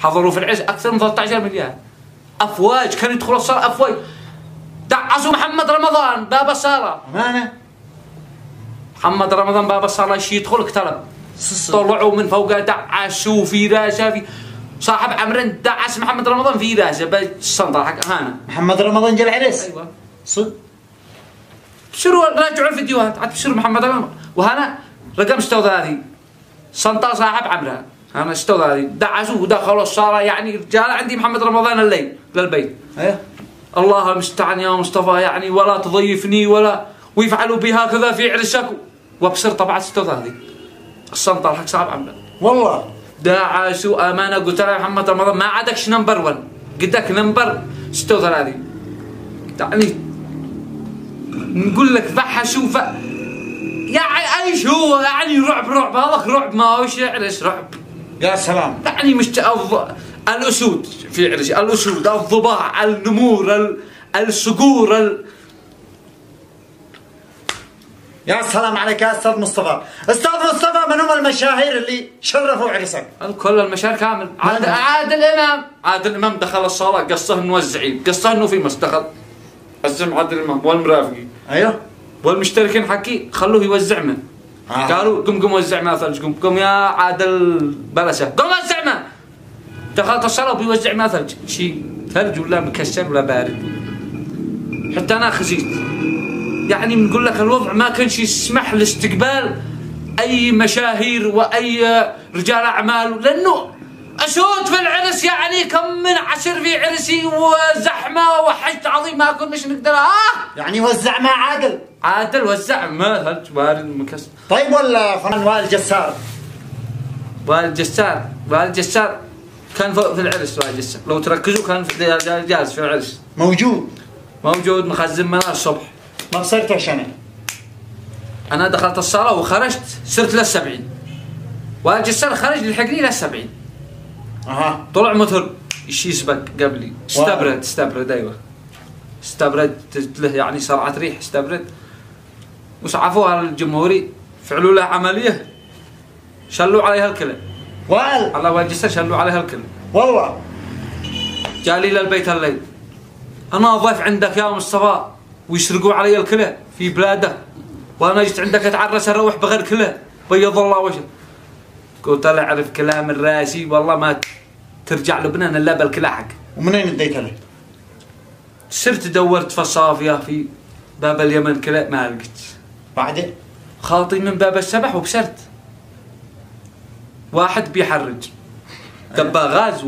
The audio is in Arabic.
حضروا في العز أكثر من 13 مليار. أفواج كانوا يدخلوا الصاله أفواج. دعسوا محمد رمضان باب الصاله امانه محمد رمضان باب الصاله شي يدخل اقترب. طلعوا من فوقه دعسوا في راسه في صاحب عمرين دعس محمد رمضان في راسه بالصندل حق هانا. محمد رمضان جا العرس أيوه. صدق. بشروا راجعوا الفيديوهات عاد بشروا محمد رمضان. وهنا رقم استوذ هذه. صنطة صاحب عمرها أنا استوذ هذه. دعسوا ودخلوا الصاله يعني رجال عندي محمد رمضان الليل للبيت. أيوه الله المستعان يا مصطفى. يعني ولا تضيفني ولا ويفعلوا بي هكذا في عرسك وأبصر طبعا استوذ هذه؟ الصنطة حق صاحب عمرها والله. دعسوا أمانة. قلت له يا محمد رمضان ما عادكش نمبر 1 قدك نمبر. 36 يعني نقول لك فحشوا ف يعني أيش هو؟ يعني رعب رعب. هذاك رعب ما هو شعر إيش رعب. يا سلام. يعني مش الض... الأسود في الأسود الضباع النمور ال... الصقور ال... يا سلام عليك يا أستاذ مصطفى. أستاذ مصطفى من هم المشاهير اللي شرفوا عرسك؟ كل المشاهير كامل. عاد عادل امام عادل امام دخل الصلاة قصه انه الزعيم قصه إنه في مس دخل الزعيم عادل امام والمرافقين أيوه. والمشتركين حكي خلوه يوزع من آه. قالوا قم قم وزع ما ثلج قم قم يا عادل بلسه قم وزع ما دخلت الصلاة وبيوزع ما ثلج. شيء ثلج ولا مكسر ولا بارد. حتى أنا خزيت. يعني بنقول لك الوضع ما كانش يسمح لاستقبال أي مشاهير وأي رجال أعمال لأنه اسود في العرس يعني كم من عشر في عرسي وزحمة وحشد عظيم. ما كناش نقدر. آه! يعني وزع مع عادل عادل وزع ما ثلج بارد مكسر طيب ولا فنان وائل جسار؟ وائل جسار وائل جسار. كان في في العرس وائل جسار. لو تركزوا كان في جالس في العرس. موجود. موجود مخزن منار الصبح. ما بصرت عشانه أنا دخلت الصالة وخرجت صرت للسبعين. وائل جسار خرج لحقني للسبعين. أها. طلع موتور إيش يسبق قبلي. استبرد استبرد أيوه. استبرد له يعني سرعه ريح استبرد. وسعفوها الجمهوري. فعلوا له عملية. شلوا عليها الكلى. وائل على جسار شلوا عليها الكلى. والله. جالي للبيت الليل أنا ضيف عندك يا مصطفى. ويسرقوا علي الكلى في بلاده. وأنا جيت عندك أتعرس أروح بغير كلى. بيض الله وجهك قلت له اعرف كلام الراسي والله ما ترجع لبنان إلا بالكلى حق. ومنين اديت له؟ سرت دورت في الصافية في باب اليمن كلى ما لقيت. بعدين؟ خاطي من باب السبح وبسرت. واحد بيحرج. دبا غاز